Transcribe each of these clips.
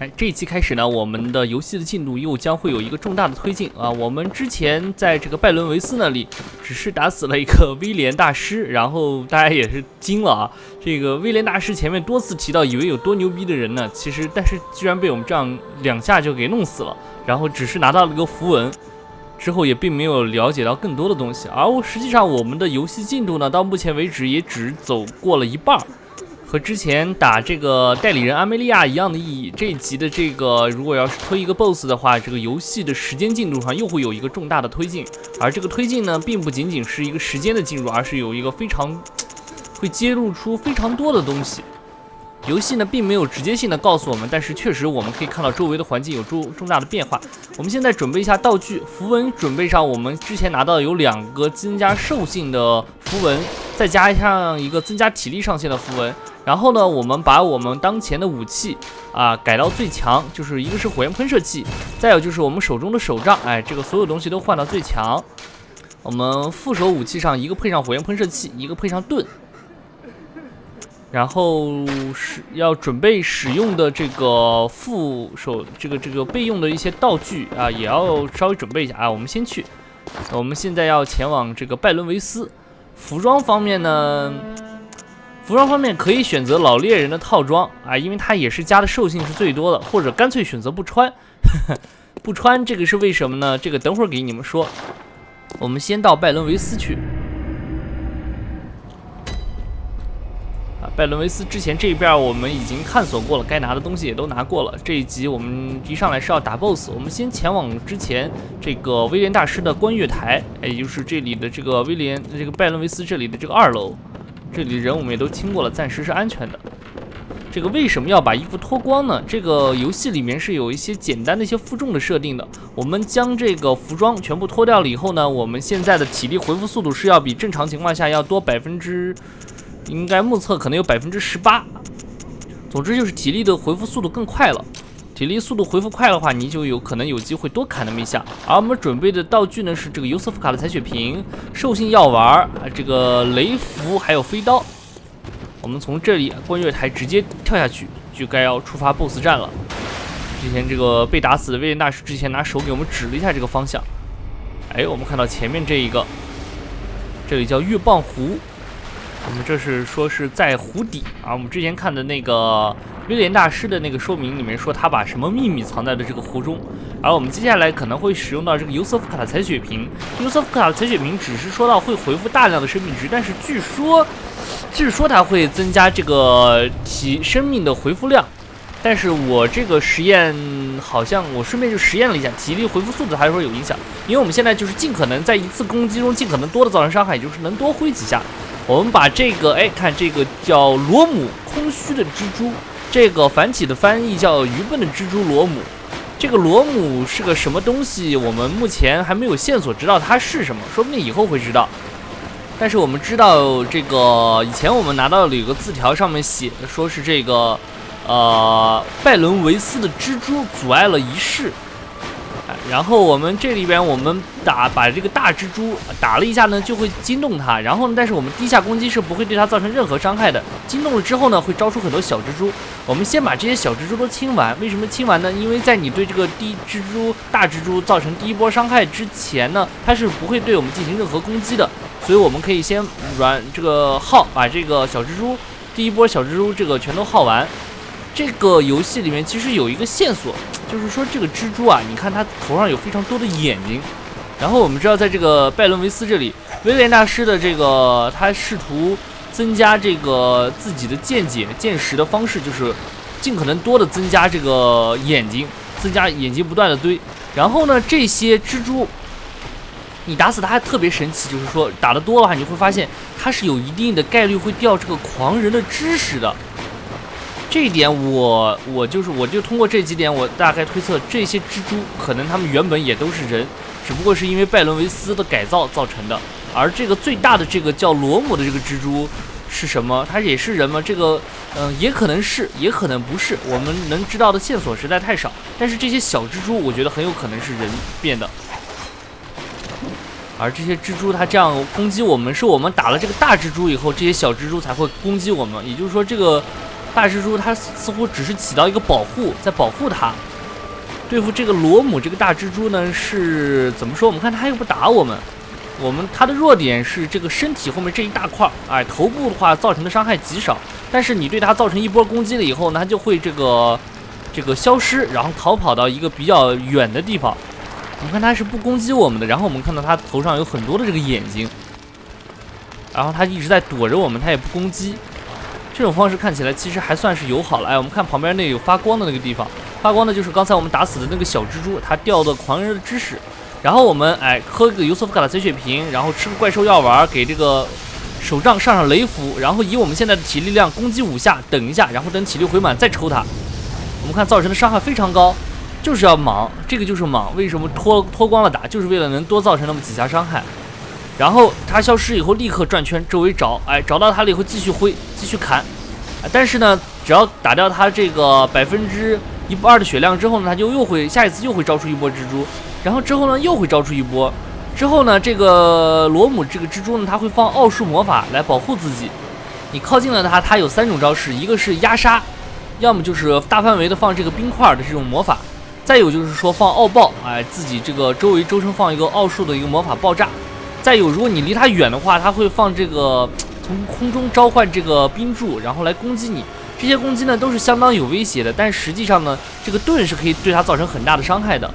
哎，这一期开始呢，我们的游戏的进度又将会有一个重大的推进啊！我们之前在这个拜伦维斯那里只是打死了一个威廉大师，然后大家也是惊了啊！这个威廉大师前面多次提到，以为有多牛逼的人呢，其实但是居然被我们这样两下就给弄死了，然后只是拿到了一个符文，之后也并没有了解到更多的东西，而实际上我们的游戏进度呢，到目前为止也只走过了一半儿。和之前打这个代理人阿梅利亚一样的意义。这一集的这个，如果要是推一个 BOSS 的话，这个游戏的时间进度上又会有一个重大的推进。而这个推进呢，并不仅仅是一个时间的进入，而是有一个非常会揭露出非常多的东西。游戏呢，并没有直接性的告诉我们，但是确实我们可以看到周围的环境有重重大的变化。我们现在准备一下道具，符文准备上，我们之前拿到有两个增加兽性的符文，再加上一个增加体力上限的符文。然后呢，我们把我们当前的武器啊改到最强，就是一个是火焰喷射器，再有就是我们手中的手杖，哎，这个所有东西都换到最强。我们副手武器上一个配上火焰喷射器，一个配上盾。然后是要准备使用的这个副手，这个这个备用的一些道具啊，也要稍微准备一下啊。我们先去，我们现在要前往这个拜伦维斯。服装方面呢？服装方面可以选择老猎人的套装啊，因为它也是加的兽性是最多的，或者干脆选择不穿，不穿这个是为什么呢？这个等会儿给你们说。我们先到拜伦维斯去。拜伦维斯之前这一边我们已经探索过了，该拿的东西也都拿过了。这一集我们一上来是要打 BOSS，我们先前往之前这个威廉大师的观月台，也就是这里的这个威廉这个拜伦维斯这里的这个二楼。这里人我们也都清过了，暂时是安全的。这个为什么要把衣服脱光呢？这个游戏里面是有一些简单的一些负重的设定的。我们将这个服装全部脱掉了以后呢，我们现在的体力恢复速度是要比正常情况下要多百分之，应该目测可能有百分之十八。总之就是体力的回复速度更快了。体力速度恢复快的话，你就有可能有机会多砍那么一下。而我们准备的道具呢，是这个尤瑟夫卡的采血瓶、兽性药丸、这个雷符，还有飞刀。我们从这里观月台直接跳下去，就该要出发 BOSS 战了。之前这个被打死的威廉大师之前拿手给我们指了一下这个方向。哎，我们看到前面这一个，这里叫月棒湖。我们这是说是在湖底啊。我们之前看的那个。威廉大师的那个说明里面说，他把什么秘密藏在了这个湖中，而我们接下来可能会使用到这个尤瑟夫卡的采血瓶。尤瑟夫卡的采血瓶只是说到会回复大量的生命值，但是据说，据说它会增加这个体生命的回复量。但是我这个实验好像我顺便就实验了一下，体力回复速度还是说有影响，因为我们现在就是尽可能在一次攻击中尽可能多的造成伤害，也就是能多挥几下。我们把这个，哎，看这个叫罗姆空虚的蜘蛛。这个繁体的翻译叫愚笨的蜘蛛罗姆，这个罗姆是个什么东西？我们目前还没有线索知道它是什么，说不定以后会知道。但是我们知道，这个以前我们拿到了有个字条，上面写的说是这个，呃，拜伦维斯的蜘蛛阻碍了仪式。然后我们这里边，我们打把这个大蜘蛛打了一下呢，就会惊动它。然后呢，但是我们低下攻击是不会对它造成任何伤害的。惊动了之后呢，会招出很多小蜘蛛。我们先把这些小蜘蛛都清完。为什么清完呢？因为在你对这个低蜘蛛、大蜘蛛造成第一波伤害之前呢，它是不会对我们进行任何攻击的。所以我们可以先软这个耗，把这个小蜘蛛第一波小蜘蛛这个全都耗完。这个游戏里面其实有一个线索。就是说，这个蜘蛛啊，你看它头上有非常多的眼睛。然后我们知道，在这个拜伦维斯这里，威廉大师的这个他试图增加这个自己的见解、见识的方式，就是尽可能多的增加这个眼睛，增加眼睛不断的堆。然后呢，这些蜘蛛，你打死它还特别神奇，就是说打的多的话，你会发现它是有一定的概率会掉这个狂人的知识的。这一点我我就是我就通过这几点，我大概推测这些蜘蛛可能他们原本也都是人，只不过是因为拜伦维斯的改造造成的。而这个最大的这个叫罗姆的这个蜘蛛是什么？它也是人吗？这个嗯，也可能是，也可能不是。我们能知道的线索实在太少。但是这些小蜘蛛，我觉得很有可能是人变的。而这些蜘蛛它这样攻击我们，是我们打了这个大蜘蛛以后，这些小蜘蛛才会攻击我们。也就是说，这个。大蜘蛛它似乎只是起到一个保护，在保护它。对付这个罗姆这个大蜘蛛呢，是怎么说？我们看它又不打我们，我们它的弱点是这个身体后面这一大块儿，哎，头部的话造成的伤害极少。但是你对它造成一波攻击了以后呢，它就会这个这个消失，然后逃跑到一个比较远的地方。我们看它是不攻击我们的，然后我们看到它头上有很多的这个眼睛，然后它一直在躲着我们，它也不攻击。这种方式看起来其实还算是友好了。哎，我们看旁边那有发光的那个地方。发光的就是刚才我们打死的那个小蜘蛛，它掉的狂人的知识。然后我们哎喝个尤瑟夫卡的贼血瓶，然后吃个怪兽药丸，给这个手杖上上雷符，然后以我们现在的体力量攻击五下，等一下，然后等体力回满再抽它。我们看造成的伤害非常高，就是要莽，这个就是莽。为什么脱脱光了打，就是为了能多造成那么几下伤害。然后它消失以后立刻转圈周围找，哎找到它了以后继续挥，继续砍。但是呢，只要打掉它这个百分之。一波二的血量之后呢，他就又会下一次又会招出一波蜘蛛，然后之后呢又会招出一波，之后呢这个罗姆这个蜘蛛呢，他会放奥数魔法来保护自己。你靠近了它，它有三种招式，一个是压杀，要么就是大范围的放这个冰块的这种魔法，再有就是说放奥爆，哎，自己这个周围周身放一个奥数的一个魔法爆炸。再有，如果你离它远的话，它会放这个从空中召唤这个冰柱，然后来攻击你。这些攻击呢都是相当有威胁的，但实际上呢，这个盾是可以对它造成很大的伤害的。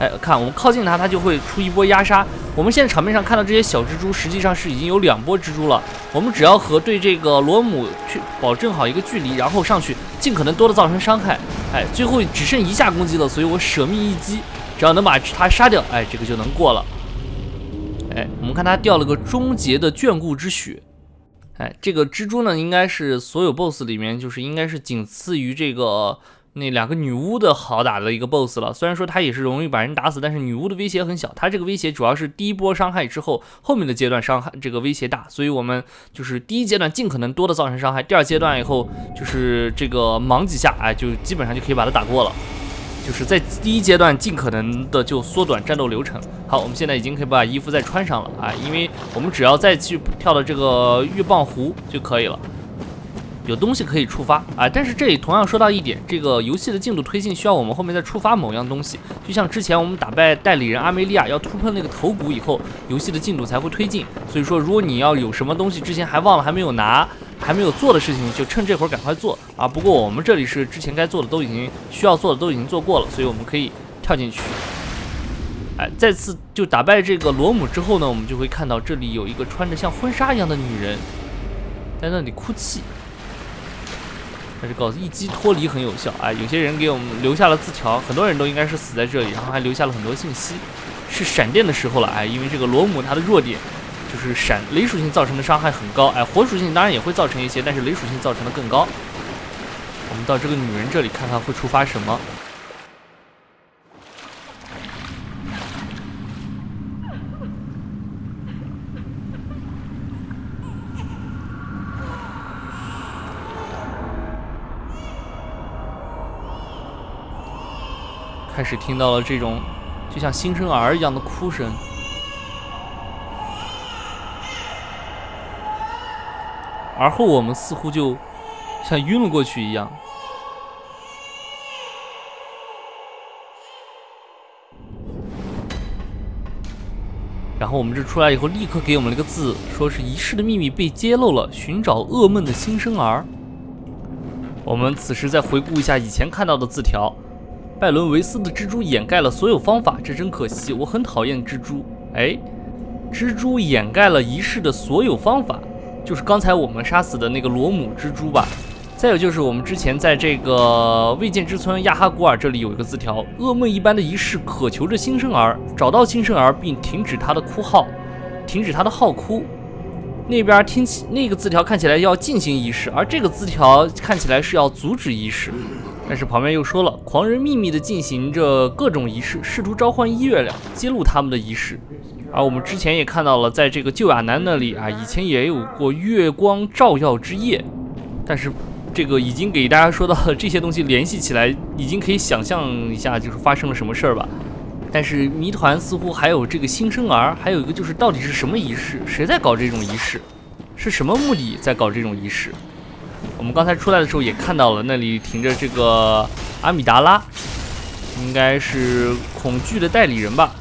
哎，看我们靠近它，它就会出一波压杀。我们现在场面上看到这些小蜘蛛，实际上是已经有两波蜘蛛了。我们只要和对这个罗姆去保证好一个距离，然后上去尽可能多的造成伤害。哎，最后只剩一下攻击了，所以我舍命一击，只要能把它杀掉，哎，这个就能过了。哎，我们看它掉了个终结的眷顾之血。哎，这个蜘蛛呢，应该是所有 BOSS 里面，就是应该是仅次于这个那两个女巫的好打的一个 BOSS 了。虽然说它也是容易把人打死，但是女巫的威胁很小。它这个威胁主要是第一波伤害之后，后面的阶段伤害这个威胁大。所以我们就是第一阶段尽可能多的造成伤害，第二阶段以后就是这个忙几下，哎，就基本上就可以把它打过了。就是在第一阶段尽可能的就缩短战斗流程。好，我们现在已经可以把衣服再穿上了啊，因为我们只要再去跳到这个月棒湖就可以了。有东西可以触发啊，但是这里同样说到一点，这个游戏的进度推进需要我们后面再触发某样东西，就像之前我们打败代理人阿梅利亚要突破那个头骨以后，游戏的进度才会推进。所以说，如果你要有什么东西之前还忘了还没有拿。还没有做的事情，就趁这会儿赶快做啊！不过我们这里是之前该做的都已经需要做的都已经做过了，所以我们可以跳进去。哎，再次就打败这个罗姆之后呢，我们就会看到这里有一个穿着像婚纱一样的女人在那里哭泣。但是告诉一击脱离很有效，哎，有些人给我们留下了字条，很多人都应该是死在这里，然后还留下了很多信息。是闪电的时候了，哎，因为这个罗姆他的弱点。就是闪雷属性造成的伤害很高，哎，火属性当然也会造成一些，但是雷属性造成的更高。我们到这个女人这里看看会触发什么。开始听到了这种就像新生儿一样的哭声。而后我们似乎就像晕了过去一样，然后我们这出来以后，立刻给我们了个字，说是仪式的秘密被揭露了，寻找噩梦的新生儿。我们此时再回顾一下以前看到的字条，拜伦维斯的蜘蛛掩盖了所有方法，这真可惜，我很讨厌蜘蛛。哎，蜘蛛掩盖了仪式的所有方法。就是刚才我们杀死的那个罗姆蜘蛛吧，再有就是我们之前在这个未见之村亚哈古尔这里有一个字条，噩梦一般的仪式渴求着新生儿，找到新生儿并停止他的哭号，停止他的号哭。那边听起那个字条看起来要进行仪式，而这个字条看起来是要阻止仪式。但是旁边又说了，狂人秘密的进行着各种仪式，试图召唤一月亮，揭露他们的仪式。而我们之前也看到了，在这个旧亚南那里啊，以前也有过月光照耀之夜，但是这个已经给大家说到了这些东西联系起来，已经可以想象一下就是发生了什么事儿吧。但是谜团似乎还有这个新生儿，还有一个就是到底是什么仪式，谁在搞这种仪式，是什么目的在搞这种仪式？我们刚才出来的时候也看到了，那里停着这个阿米达拉，应该是恐惧的代理人吧。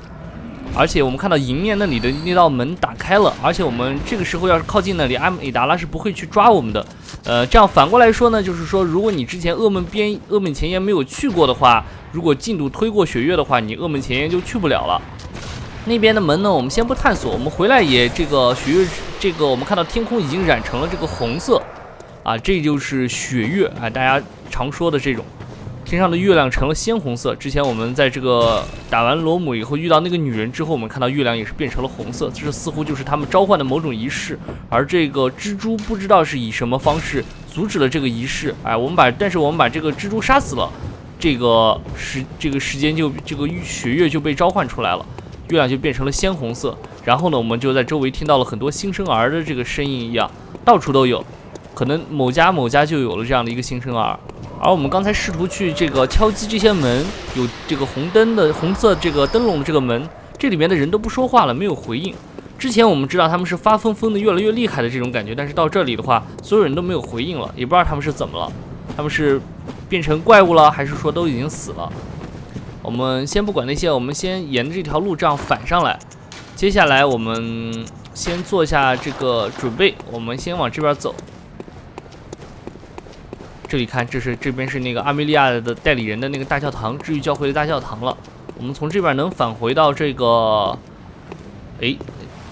而且我们看到迎面那里的那道门打开了，而且我们这个时候要是靠近那里，阿米达拉是不会去抓我们的。呃，这样反过来说呢，就是说，如果你之前噩梦边噩梦前沿没有去过的话，如果进度推过雪月的话，你噩梦前沿就去不了了。那边的门呢，我们先不探索，我们回来也这个雪月，这个我们看到天空已经染成了这个红色，啊，这就是雪月啊，大家常说的这种。天上的月亮成了鲜红色。之前我们在这个打完罗姆以后遇到那个女人之后，我们看到月亮也是变成了红色，这似乎就是他们召唤的某种仪式。而这个蜘蛛不知道是以什么方式阻止了这个仪式。哎，我们把，但是我们把这个蜘蛛杀死了，这个时这个时间就这个雪月就被召唤出来了，月亮就变成了鲜红色。然后呢，我们就在周围听到了很多新生儿的这个声音一样，到处都有，可能某家某家就有了这样的一个新生儿。而我们刚才试图去这个敲击这些门，有这个红灯的红色这个灯笼的这个门，这里面的人都不说话了，没有回应。之前我们知道他们是发疯疯的越来越厉害的这种感觉，但是到这里的话，所有人都没有回应了，也不知道他们是怎么了，他们是变成怪物了，还是说都已经死了？我们先不管那些，我们先沿着这条路这样反上来。接下来我们先做一下这个准备，我们先往这边走。这里看，这是这边是那个阿梅利亚的代理人的那个大教堂，治愈教会的大教堂了。我们从这边能返回到这个，哎，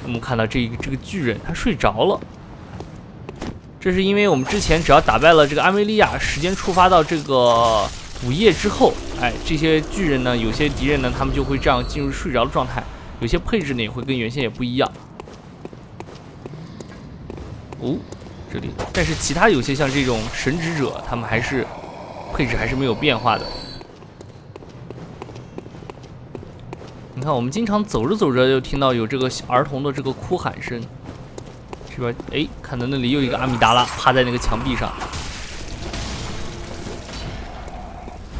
我们看到这个这个巨人他睡着了。这是因为我们之前只要打败了这个阿梅利亚，时间触发到这个午夜之后，哎，这些巨人呢，有些敌人呢，他们就会这样进入睡着的状态。有些配置呢也会跟原先也不一样。哦。这里，但是其他有些像这种神职者，他们还是配置还是没有变化的。你看，我们经常走着走着就听到有这个儿童的这个哭喊声。这边，哎，看到那里又一个阿米达拉趴在那个墙壁上。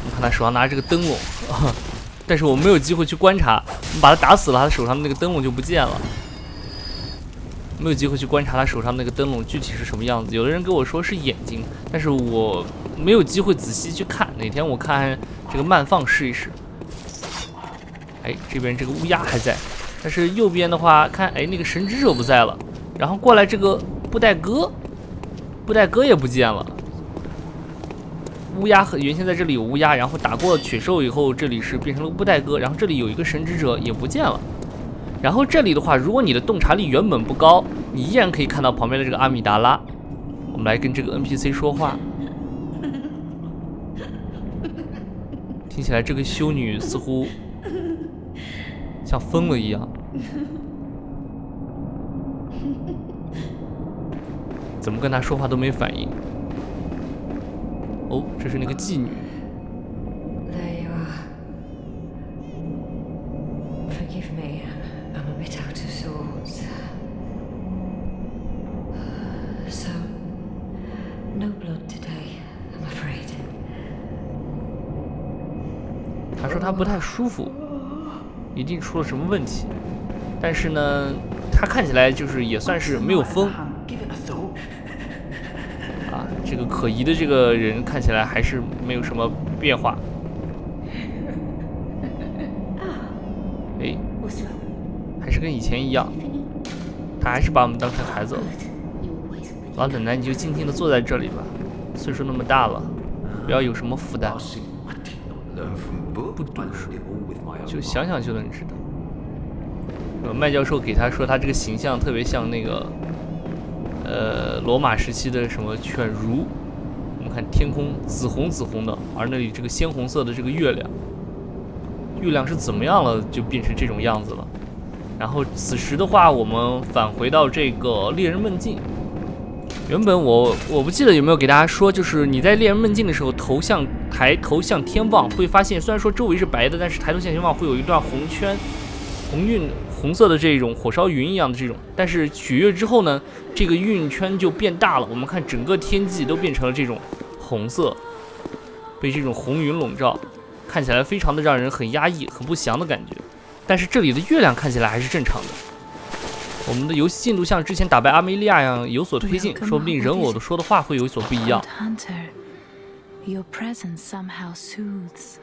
你看他手上拿着这个灯笼，但是我没有机会去观察。我们把他打死了，他手上的那个灯笼就不见了。没有机会去观察他手上那个灯笼具体是什么样子。有的人跟我说是眼睛，但是我没有机会仔细去看。哪天我看这个慢放试一试。哎，这边这个乌鸦还在，但是右边的话看，哎，那个神职者不在了。然后过来这个布袋哥，布袋哥也不见了。乌鸦和原先在这里有乌鸦，然后打过犬兽以后，这里是变成了布袋哥。然后这里有一个神职者也不见了。然后这里的话，如果你的洞察力原本不高，你依然可以看到旁边的这个阿米达拉。我们来跟这个 NPC 说话，听起来这个修女似乎像疯了一样。怎么跟他说话都没反应。哦，这是那个妓女。不太舒服，一定出了什么问题。但是呢，他看起来就是也算是没有疯。啊，这个可疑的这个人看起来还是没有什么变化。哎，还是跟以前一样，他还是把我们当成孩子了。老奶奶，你就静静的坐在这里吧，岁数那么大了，不要有什么负担。就想想就能知道。呃，麦教授给他说，他这个形象特别像那个，呃，罗马时期的什么犬儒。我们看天空紫红紫红的，而那里这个鲜红色的这个月亮，月亮是怎么样了，就变成这种样子了。然后此时的话，我们返回到这个猎人梦境。原本我我不记得有没有给大家说，就是你在猎人梦境的时候，头向抬头向天望，会发现虽然说周围是白的，但是抬头向天望会有一段红圈、红晕、红色的这种火烧云一样的这种。但是取月之后呢，这个晕圈就变大了。我们看整个天际都变成了这种红色，被这种红云笼罩，看起来非常的让人很压抑、很不祥的感觉。但是这里的月亮看起来还是正常的。我们的游戏进度像之前打败阿梅利亚一样有所推进，说不定人偶的说的话会有所不一样。Your presence somehow soothes.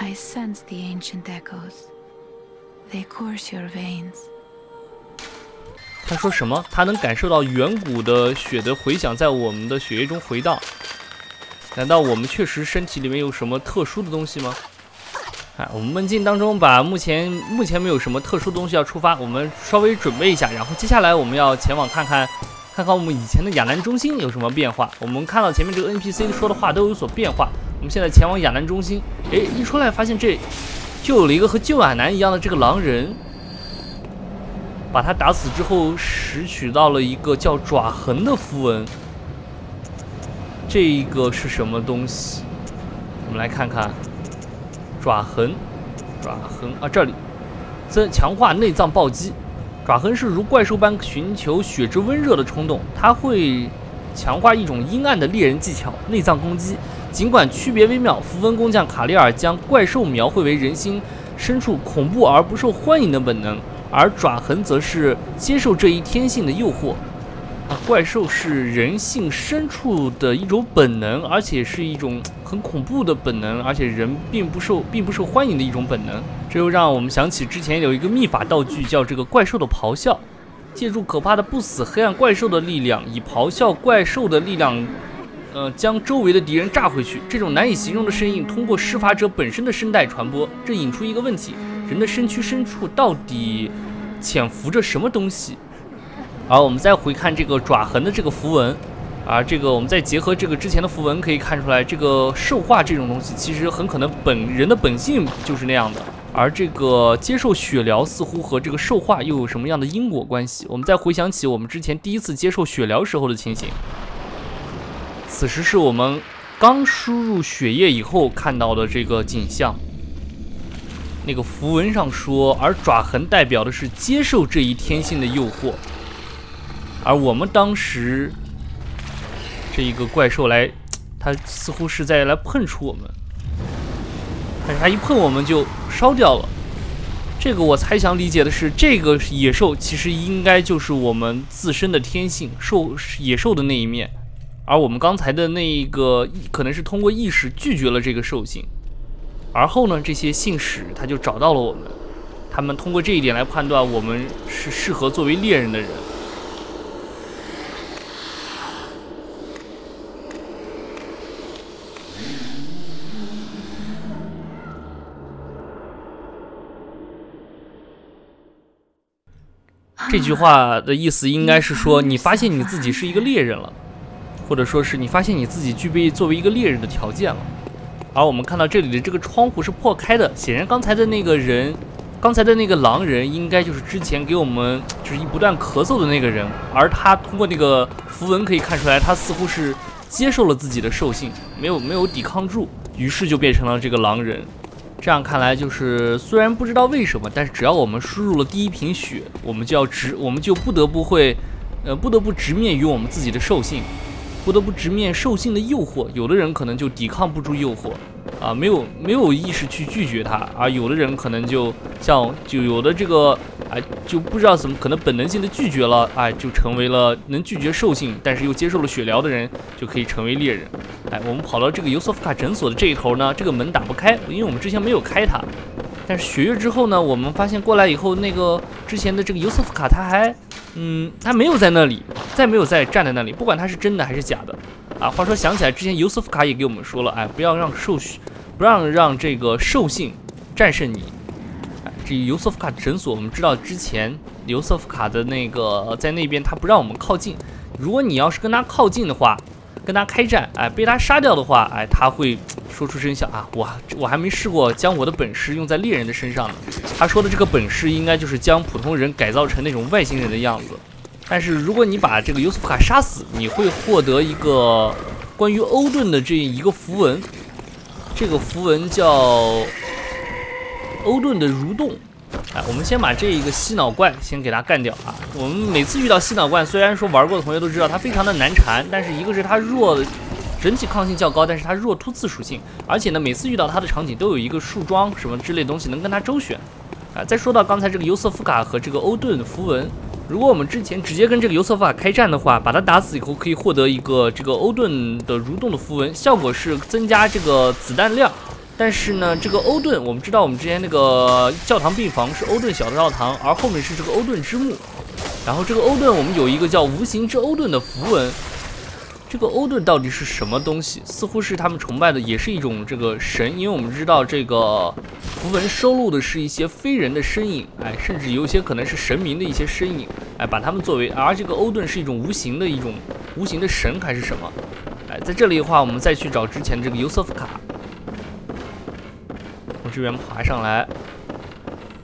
I sense the ancient echoes. They course your veins. 他说什么？他能感受到远古的血的回响在我们的血液中回荡。难道我们确实身体里面有什么特殊的东西吗？哎，我们梦境当中把目前目前没有什么特殊的东西要出发，我们稍微准备一下，然后接下来我们要前往看看，看看我们以前的亚南中心有什么变化。我们看到前面这个 NPC 说的话都有所变化。我们现在前往亚南中心，哎，一出来发现这就有了一个和旧亚南一样的这个狼人，把他打死之后拾取到了一个叫爪痕的符文，这一个是什么东西？我们来看看。爪痕，爪痕啊！这里增强化内脏暴击。爪痕是如怪兽般寻求血之温热的冲动，它会强化一种阴暗的猎人技巧——内脏攻击。尽管区别微妙，符文工匠卡利尔将怪兽描绘为人心深处恐怖而不受欢迎的本能，而爪痕则是接受这一天性的诱惑。啊，怪兽是人性深处的一种本能，而且是一种很恐怖的本能，而且人并不受并不受欢迎的一种本能。这又让我们想起之前有一个秘法道具，叫这个怪兽的咆哮，借助可怕的不死黑暗怪兽的力量，以咆哮怪兽的力量，呃，将周围的敌人炸回去。这种难以形容的声音通过施法者本身的声带传播，这引出一个问题：人的身躯深处到底潜伏着什么东西？而，我们再回看这个爪痕的这个符文，啊，这个我们再结合这个之前的符文，可以看出来，这个兽化这种东西，其实很可能本人的本性就是那样的。而这个接受血疗似乎和这个兽化又有什么样的因果关系？我们再回想起我们之前第一次接受血疗时候的情形，此时是我们刚输入血液以后看到的这个景象。那个符文上说，而爪痕代表的是接受这一天性的诱惑。而我们当时这一个怪兽来，它似乎是在来碰触我们，但是它一碰我们就烧掉了。这个我猜想理解的是，这个野兽其实应该就是我们自身的天性，兽野兽的那一面。而我们刚才的那一个可能是通过意识拒绝了这个兽性，而后呢，这些信使他就找到了我们，他们通过这一点来判断我们是适合作为猎人的人。这句话的意思应该是说，你发现你自己是一个猎人了，或者说是你发现你自己具备作为一个猎人的条件了。而我们看到这里的这个窗户是破开的，显然刚才的那个人，刚才的那个狼人应该就是之前给我们就是一不断咳嗽的那个人，而他通过那个符文可以看出来，他似乎是接受了自己的兽性，没有没有抵抗住，于是就变成了这个狼人。这样看来，就是虽然不知道为什么，但是只要我们输入了第一瓶血，我们就要直，我们就不得不会，呃，不得不直面于我们自己的兽性，不得不直面兽性的诱惑。有的人可能就抵抗不住诱惑。啊，没有没有意识去拒绝它，而有的人可能就像就有的这个，哎，就不知道怎么可能本能性的拒绝了，哎，就成为了能拒绝兽性，但是又接受了血疗的人，就可以成为猎人。哎，我们跑到这个尤索夫卡诊所的这一头呢，这个门打不开，因为我们之前没有开它。但是血月之后呢，我们发现过来以后，那个之前的这个尤索夫卡他还，嗯，他没有在那里，再没有在站在那里，不管他是真的还是假的。啊，话说想起来，之前尤瑟夫卡也给我们说了，哎，不要让兽，不让让这个兽性战胜你。哎，这尤瑟夫卡诊所，我们知道之前尤瑟夫卡的那个在那边，他不让我们靠近。如果你要是跟他靠近的话，跟他开战，哎，被他杀掉的话，哎，他会说出真相啊！我我还没试过将我的本事用在猎人的身上呢。他说的这个本事，应该就是将普通人改造成那种外星人的样子。但是如果你把这个尤斯夫卡杀死，你会获得一个关于欧顿的这一个符文，这个符文叫欧顿的蠕动。哎，我们先把这一个吸脑怪先给它干掉啊！我们每次遇到吸脑怪，虽然说玩过的同学都知道它非常的难缠，但是一个是它弱，整体抗性较高，但是它弱突刺属性，而且呢每次遇到它的场景都有一个树桩什么之类东西能跟它周旋。啊，再说到刚才这个尤瑟夫卡和这个欧顿符文。如果我们之前直接跟这个尤瑟夫卡开战的话，把他打死以后，可以获得一个这个欧顿的蠕动的符文，效果是增加这个子弹量。但是呢，这个欧顿，我们知道我们之前那个教堂病房是欧顿小的教堂，而后面是这个欧顿之墓。然后这个欧顿，我们有一个叫无形之欧顿的符文。这个欧顿到底是什么东西？似乎是他们崇拜的，也是一种这个神，因为我们知道这个符文收录的是一些非人的身影，哎，甚至有些可能是神明的一些身影，哎，把他们作为，而这个欧顿是一种无形的一种无形的神还是什么？哎，在这里的话，我们再去找之前这个尤瑟夫卡，从这边爬上来。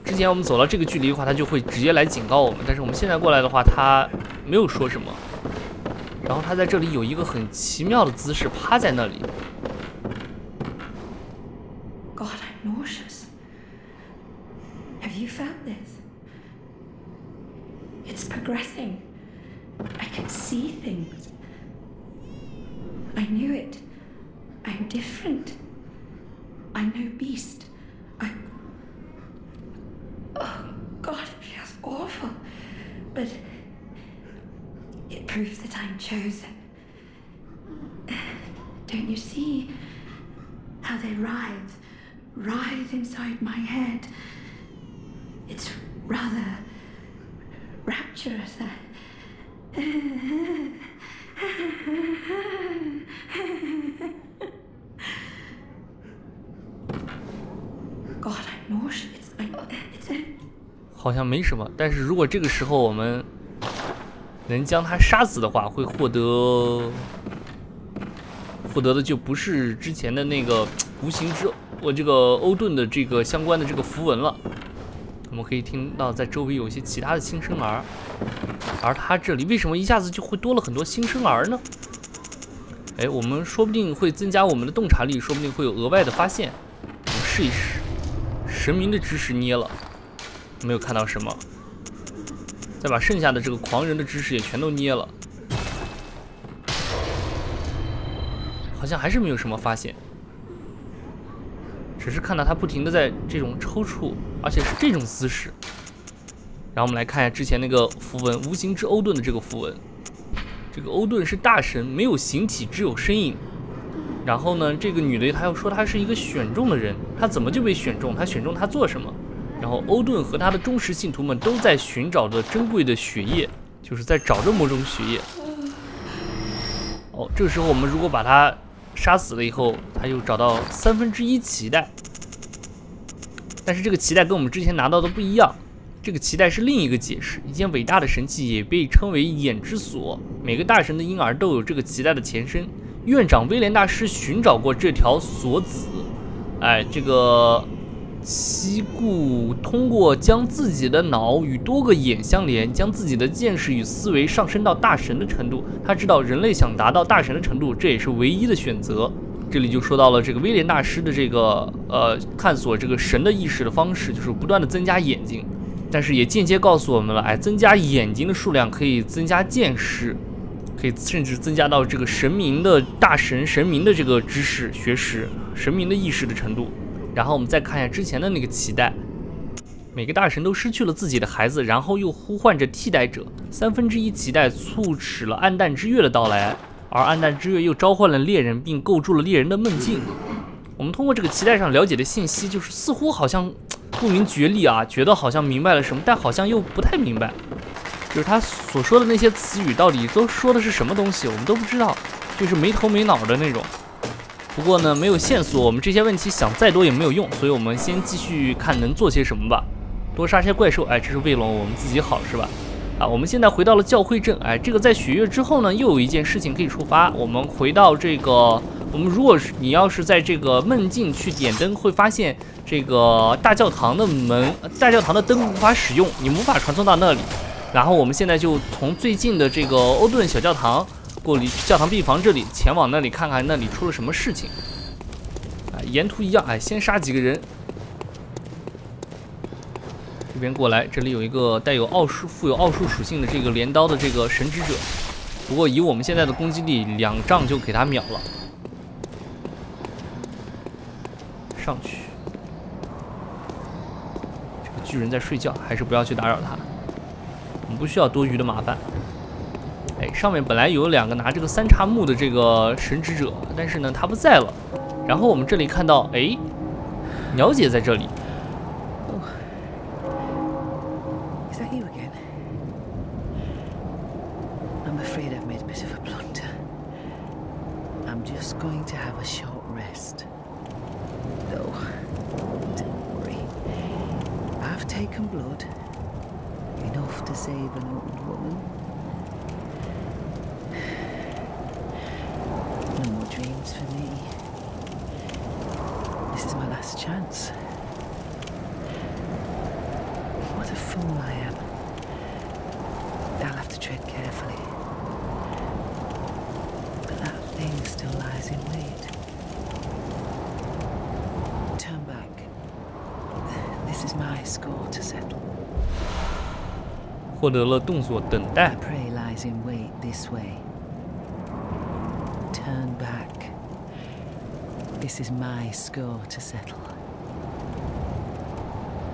之前我们走到这个距离的话，他就会直接来警告我们，但是我们现在过来的话，他没有说什么。然后他在这里有一个很奇妙的姿势，趴在那里。God, I'm nauseous. Have you found this? It's progressing. I can see things. I knew it. I'm different. I'm no beast. I'm. Oh, God, it feels awful. But. It proves that I'm chosen. Don't you see how they writhe, writhe inside my head? It's rather rapturous. 好像没什么，但是如果这个时候我们能将他杀死的话，会获得获得的就不是之前的那个无形之我这个欧顿的这个相关的这个符文了。我们可以听到在周围有一些其他的新生儿，而他这里为什么一下子就会多了很多新生儿呢？哎，我们说不定会增加我们的洞察力，说不定会有额外的发现。我们试一试，神明的知识捏了。没有看到什么，再把剩下的这个狂人的知识也全都捏了，好像还是没有什么发现，只是看到他不停的在这种抽搐，而且是这种姿势。然后我们来看一下之前那个符文“无形之欧顿”的这个符文，这个欧顿是大神，没有形体，只有身影。然后呢，这个女的她又说她是一个选中的人，她怎么就被选中？她选中她做什么？然后欧顿和他的忠实信徒们都在寻找着珍贵的血液，就是在找着某种血液。哦，这个时候我们如果把他杀死了以后，他又找到三分之一脐带。但是这个脐带跟我们之前拿到的不一样，这个脐带是另一个解释。一件伟大的神器也被称为眼之锁，每个大神的婴儿都有这个脐带的前身。院长威廉大师寻找过这条锁子，哎，这个。西固通过将自己的脑与多个眼相连，将自己的见识与思维上升到大神的程度。他知道人类想达到大神的程度，这也是唯一的选择。这里就说到了这个威廉大师的这个呃探索这个神的意识的方式，就是不断的增加眼睛，但是也间接告诉我们了，哎，增加眼睛的数量可以增加见识，可以甚至增加到这个神明的大神神明的这个知识学识，神明的意识的程度。然后我们再看一下之前的那个脐带，每个大神都失去了自己的孩子，然后又呼唤着替代者。三分之一脐带促使了暗淡之月的到来，而暗淡之月又召唤了猎人，并构筑了猎人的梦境。我们通过这个脐带上了解的信息，就是似乎好像不明觉厉啊，觉得好像明白了什么，但好像又不太明白。就是他所说的那些词语到底都说的是什么东西，我们都不知道，就是没头没脑的那种。不过呢，没有线索，我们这些问题想再多也没有用，所以我们先继续看能做些什么吧。多杀些怪兽，哎，这是为了我们自己好，是吧？啊，我们现在回到了教会镇，哎，这个在雪月之后呢，又有一件事情可以触发。我们回到这个，我们如果是你要是在这个梦境去点灯，会发现这个大教堂的门，大教堂的灯无法使用，你无法传送到那里。然后我们现在就从最近的这个欧顿小教堂。过离教堂病房这里，前往那里看看那里出了什么事情。啊，沿途一样，哎，先杀几个人。这边过来，这里有一个带有奥数、富有奥数属性的这个镰刀的这个神职者。不过以我们现在的攻击力，两杖就给他秒了。上去。这个巨人在睡觉，还是不要去打扰他。我们不需要多余的麻烦。上面本来有两个拿这个三叉木的这个神职者，但是呢他不在了。然后我们这里看到，哎，鸟姐在这里。Is that you again? I'm afraid I've made a bit of a blunder. I'm just going to have a short rest. No, don't worry. I've taken blood. Enough to save an old woman. dreams for me. This is my last chance. What a fool I am. I'll have to tread carefully. But that thing still lies in wait. Turn back. This is my score to settle. 获得了动作等待 The。prey lies in wait this way. This is my score to settle.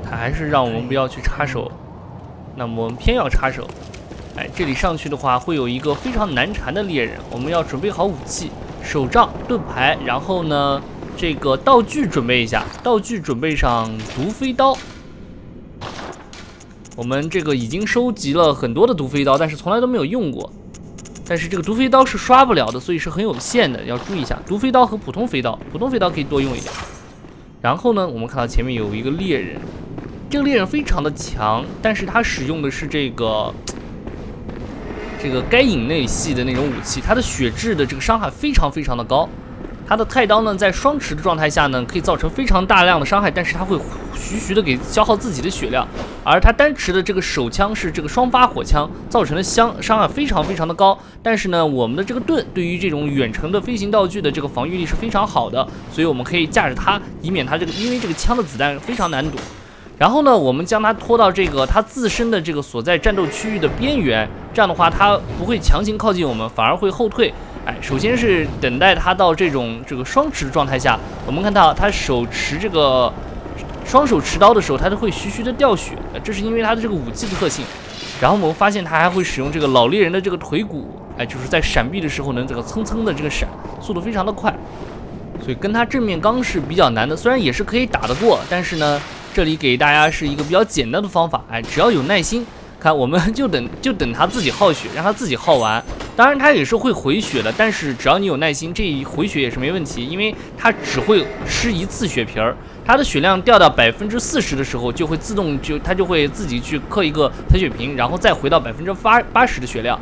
他还是让我们不要去插手，那么我们偏要插手。哎，这里上去的话会有一个非常难缠的猎人，我们要准备好武器，手杖、盾牌，然后呢，这个道具准备一下，道具准备上毒飞刀。我们这个已经收集了很多的毒飞刀，但是从来都没有用过。但是这个毒飞刀是刷不了的，所以是很有限的，要注意一下。毒飞刀和普通飞刀，普通飞刀可以多用一点。然后呢，我们看到前面有一个猎人，这个猎人非常的强，但是他使用的是这个这个该隐内系的那种武器，他的血质的这个伤害非常非常的高。他的太刀呢，在双持的状态下呢，可以造成非常大量的伤害，但是他会徐徐的给消耗自己的血量。而他单持的这个手枪是这个双发火枪，造成的伤伤害非常非常的高。但是呢，我们的这个盾对于这种远程的飞行道具的这个防御力是非常好的，所以我们可以架着它，以免它这个因为这个枪的子弹非常难躲。然后呢，我们将它拖到这个它自身的这个所在战斗区域的边缘，这样的话它不会强行靠近我们，反而会后退。哎，首先是等待它到这种这个双持状态下，我们看到它手持这个双手持刀的时候，它都会徐徐的掉血，这是因为它的这个武器的特性。然后我们发现它还会使用这个老猎人的这个腿骨，哎，就是在闪避的时候能这个蹭蹭的这个闪，速度非常的快。所以跟它正面刚是比较难的，虽然也是可以打得过，但是呢，这里给大家是一个比较简单的方法，哎，只要有耐心，看我们就等就等它自己耗血，让它自己耗完。当然它也是会回血的，但是只要你有耐心，这一回血也是没问题，因为它只会吃一次血瓶儿，它的血量掉到百分之四十的时候，就会自动就它就会自己去刻一个采血瓶，然后再回到百分之八八十的血量。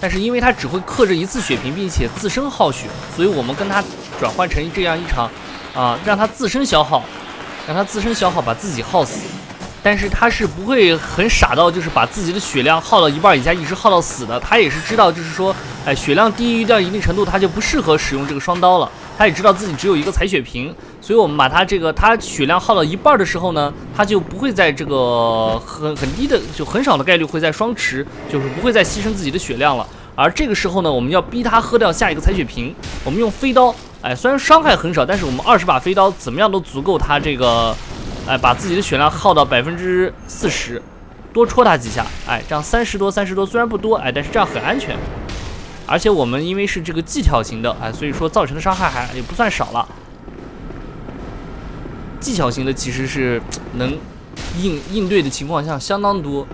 但是因为它只会克制一次血瓶，并且自身耗血，所以我们跟它转换成这样一场，啊，让它自身消耗，让它自身消耗，把自己耗死。但是它是不会很傻到就是把自己的血量耗到一半以下，一直耗到死的。它也是知道，就是说，哎，血量低于到一定程度，它就不适合使用这个双刀了。它也知道自己只有一个采血瓶，所以我们把它这个它血量耗到一半的时候呢，它就不会在这个很很低的就很少的概率会在双持，就是不会再牺牲自己的血量了。而这个时候呢，我们要逼他喝掉下一个采血瓶。我们用飞刀，哎，虽然伤害很少，但是我们二十把飞刀怎么样都足够他这个，哎，把自己的血量耗到百分之四十，多戳他几下，哎，这样三十多三十多虽然不多，哎，但是这样很安全。而且我们因为是这个技巧型的，哎，所以说造成的伤害还也不算少了。技巧型的其实是能应应对的情况下相当多。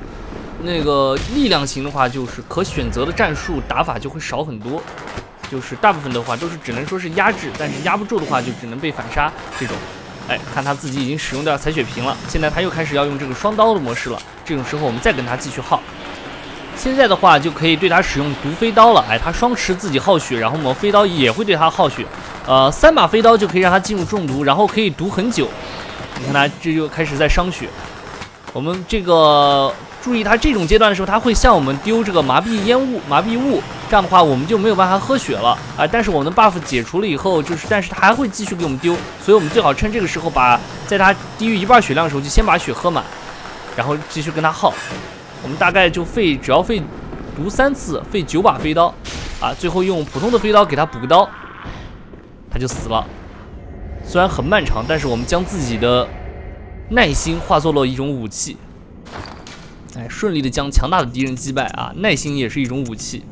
那个力量型的话，就是可选择的战术打法就会少很多，就是大部分的话都是只能说是压制，但是压不住的话就只能被反杀这种。哎，看他自己已经使用掉采血瓶了，现在他又开始要用这个双刀的模式了。这种时候我们再跟他继续耗。现在的话就可以对他使用毒飞刀了，哎，他双持自己耗血，然后我们飞刀也会对他耗血，呃，三把飞刀就可以让他进入中毒，然后可以毒很久。你看他这就开始在伤血。我们这个注意，他这种阶段的时候，他会向我们丢这个麻痹烟雾、麻痹雾，这样的话我们就没有办法喝血了啊、但是我们的 buff 解除了以后，就是但是他还会继续给我们丢，所以我们最好趁这个时候把在他低于一半血量的时候就先把血喝满，然后继续跟他耗。我们大概就费只要费毒三次，费九把飞刀，啊，最后用普通的飞刀给他补个刀，他就死了。虽然很漫长，但是我们将自己的耐心化作了一种武器。哎，顺利的将强大的敌人击败啊！耐心也是一种武器。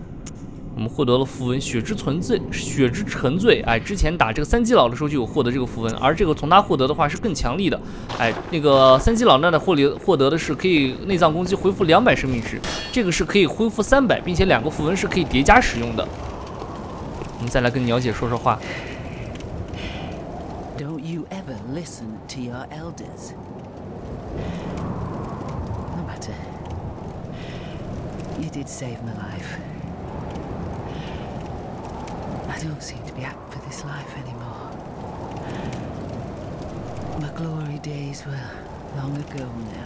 我们获得了符文“血之存罪”，“血之沉醉”。哎，之前打这个三基佬的时候就有获得这个符文，而这个从他获得的话是更强力的。哎，那个三基佬那的获得获得的是可以内脏攻击恢复两百生命值，这个是可以恢复三百，并且两个符文是可以叠加使用的。我们再来跟鸟姐说说话。Don't you ever listen to your elders? You did save my life. I don't seem to be up for this life anymore. My glory days were long ago now.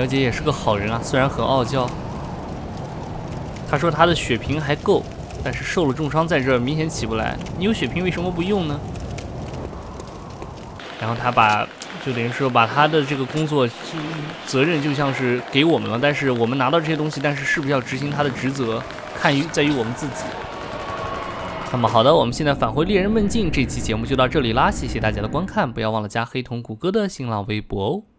鸟姐也是个好人啊，虽然很傲娇。她说她的血瓶还够，但是受了重伤在这儿明显起不来。你有血瓶为什么不用呢？然后她把就等于说把她的这个工作责任就像是给我们了，但是我们拿到这些东西，但是是不是要执行她的职责，看于在于我们自己。那么好的，我们现在返回猎人梦境，这期节目就到这里啦，谢谢大家的观看，不要忘了加黑瞳谷歌的新浪微博哦。